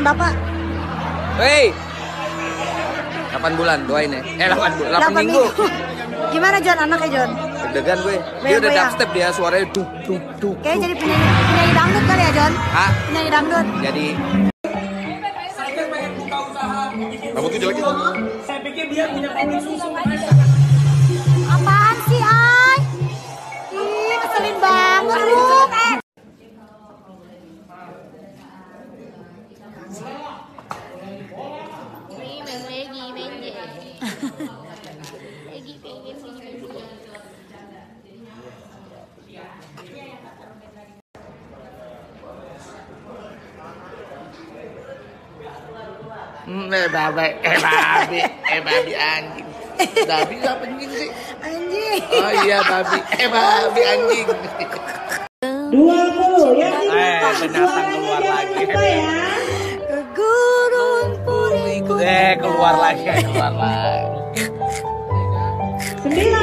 Bapak. Hei. 8 bulan doain ya. Eh 8 bulan, 8, 8 minggu. Gimana John anaknya John? Deg-degan gue. Dia udah Goyang-goyang. dubstep dia suaranya duk duk duk. Kayaknya jadi penyanyi, penyanyi dangdut kali ya John? Hah? Penyanyi dangdut. Jadi Rambut tuh jelek ya? Apaan Lagi pengen menje. Hmm, eh babi, eh babi, eh babi anjing. Babi apa anjing sih? Anjing. Oh iya babi, eh babi anjing. 20 yang Eh, diminta binatang suaranya keluar jangan lagi. lupa ya. Eh keluar lagi, keluar lagi. 9